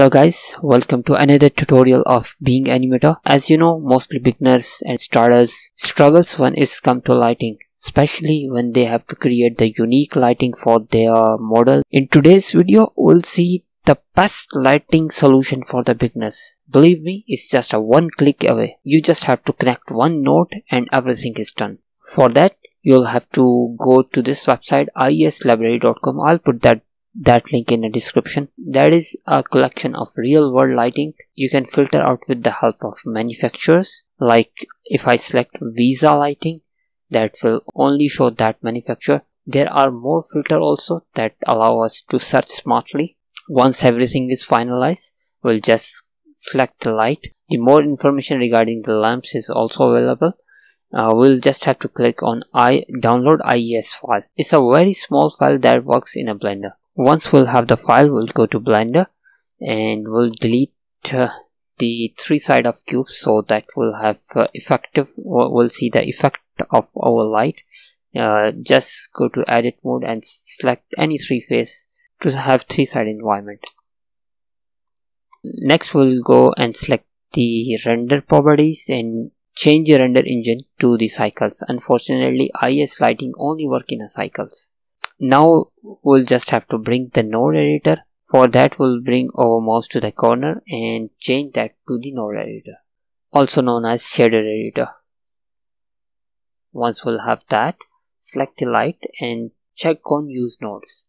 Hello guys, welcome to another tutorial of being animator. As you know, mostly beginners and starters struggles when it's come to lighting, especially when they have to create the unique lighting for their model. In today's video, we'll see the best lighting solution for the beginners. Believe me, it's just a one click away. You just have to connect one node and everything is done. For that, you'll have to go to this website ieslibrary.com. I'll put that that link in the description. That is a collection of real world lighting. You can filter out with the help of manufacturers. Like if i select visa lighting that will only show that manufacturer. There are more filter also that allow us to search smartly. Once everything is finalized we'll just select the light. The more information regarding the lamps is also available. Uh, we'll just have to click on i download ies file. It's a very small file that works in a blender once we'll have the file we'll go to blender and we'll delete uh, the three side of cube so that we'll have uh, effective we'll see the effect of our light. Uh, just go to edit mode and select any three face to have three side environment. Next we'll go and select the render properties and change the render engine to the cycles. Unfortunately is lighting only work in cycles now we'll just have to bring the node editor. For that we'll bring our mouse to the corner and change that to the node editor also known as shader editor. Once we'll have that select the light and check on use nodes.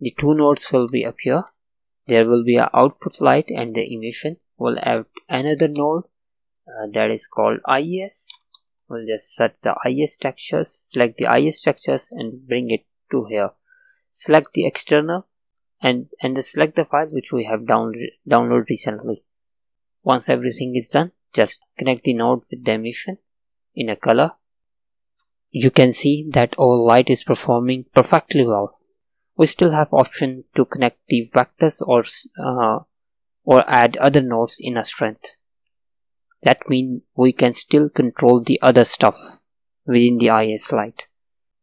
The two nodes will be appear there will be a output light and the emission. Will add another node uh, that is called IES we'll just set the IES textures select the IES textures and bring it to here. Select the external and and select the file which we have down downloaded recently. Once everything is done just connect the node with the emission in a color. You can see that our light is performing perfectly well. We still have option to connect the vectors or uh, or add other nodes in a strength that means we can still control the other stuff within the IES light.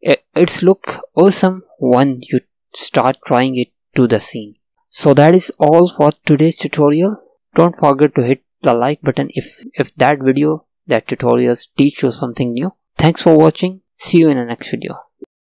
It's look awesome when you start trying it to the scene. So that is all for today's tutorial. Don't forget to hit the like button if, if that video, that tutorials teach you something new. Thanks for watching. See you in the next video.